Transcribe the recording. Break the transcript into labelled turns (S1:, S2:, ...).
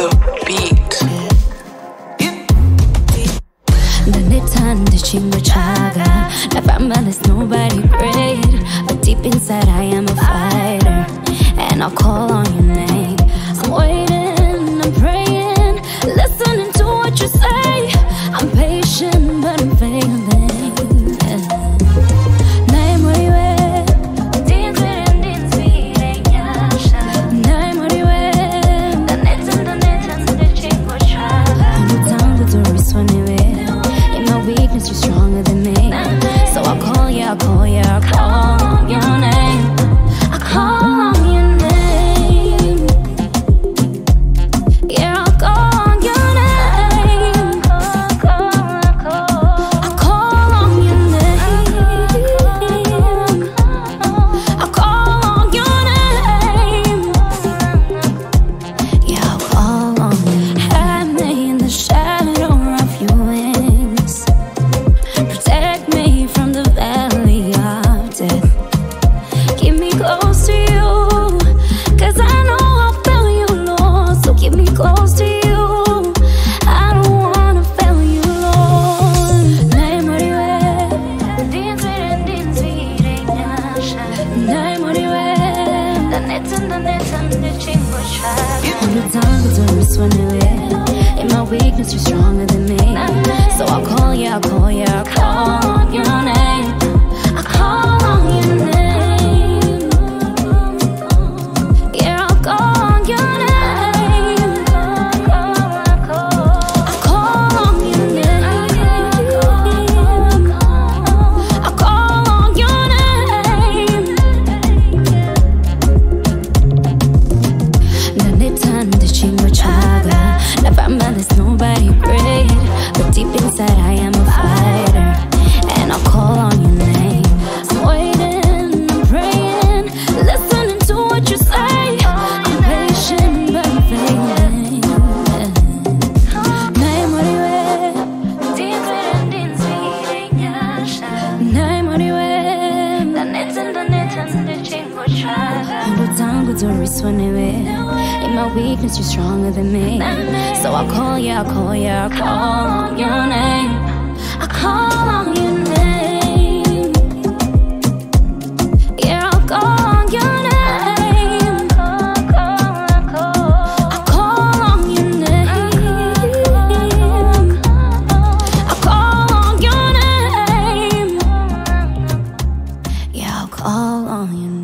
S1: the beat. nobody great But deep inside I am a fighter And I'll call on I'll call, yeah, I'll call. I'm the time to risk. In my weakness, you're stronger than me. So I'll call you, I'll call you, I'll call you. that Humble tongue with your wrist when In my weakness, you're stronger than me. So I'll call you, I'll call you, I'll call your name. I call. all on you